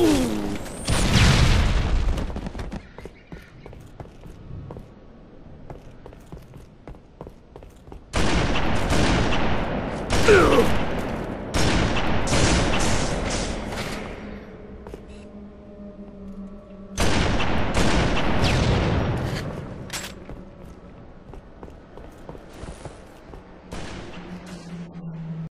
Ugh!